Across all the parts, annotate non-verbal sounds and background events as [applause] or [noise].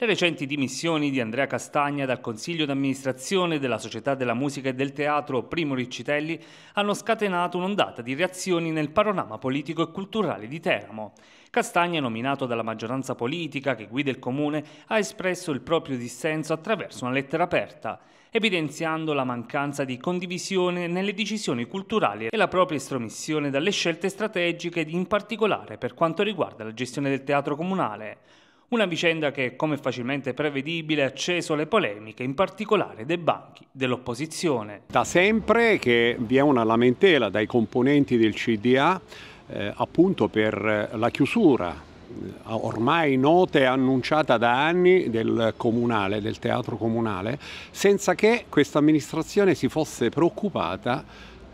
Le recenti dimissioni di Andrea Castagna dal consiglio d'amministrazione della Società della Musica e del Teatro Primo Riccitelli hanno scatenato un'ondata di reazioni nel panorama politico e culturale di Teramo. Castagna, nominato dalla maggioranza politica che guida il comune, ha espresso il proprio dissenso attraverso una lettera aperta, evidenziando la mancanza di condivisione nelle decisioni culturali e la propria estromissione dalle scelte strategiche, in particolare per quanto riguarda la gestione del teatro comunale. Una vicenda che, come facilmente prevedibile, ha acceso le polemiche, in particolare dei banchi dell'opposizione. Da sempre che vi è una lamentela dai componenti del CDA eh, appunto per la chiusura eh, ormai nota e annunciata da anni del comunale, del teatro comunale, senza che questa amministrazione si fosse preoccupata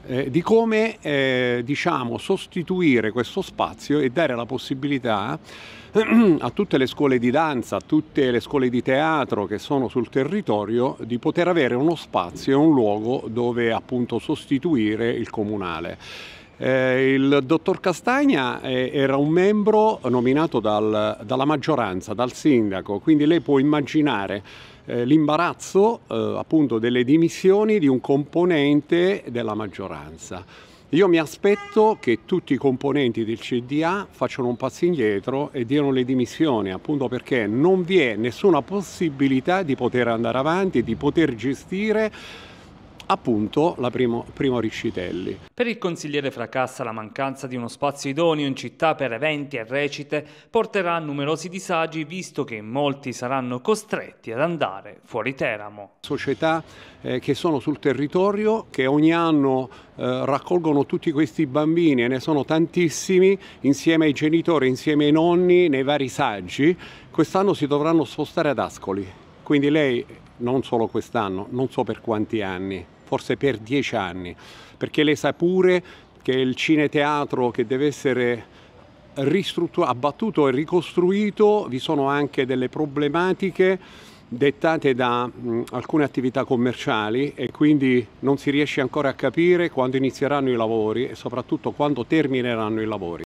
eh, di come eh, diciamo, sostituire questo spazio e dare la possibilità [clears throat] a tutte le scuole di danza, a tutte le scuole di teatro che sono sul territorio di poter avere uno spazio e un luogo dove appunto sostituire il comunale. Eh, il dottor Castagna eh, era un membro nominato dal, dalla maggioranza, dal sindaco, quindi lei può immaginare eh, l'imbarazzo eh, appunto delle dimissioni di un componente della maggioranza. Io mi aspetto che tutti i componenti del CDA facciano un passo indietro e diano le dimissioni, appunto perché non vi è nessuna possibilità di poter andare avanti, di poter gestire appunto la primo, primo Riscitelli. Per il consigliere Fracassa la mancanza di uno spazio idoneo in città per eventi e recite porterà a numerosi disagi visto che molti saranno costretti ad andare fuori Teramo. Società eh, che sono sul territorio, che ogni anno eh, raccolgono tutti questi bambini e ne sono tantissimi insieme ai genitori, insieme ai nonni nei vari saggi, quest'anno si dovranno spostare ad Ascoli. Quindi lei non solo quest'anno, non so per quanti anni, forse per dieci anni, perché lei sa pure che il cineteatro che deve essere abbattuto e ricostruito, vi sono anche delle problematiche dettate da mh, alcune attività commerciali e quindi non si riesce ancora a capire quando inizieranno i lavori e soprattutto quando termineranno i lavori.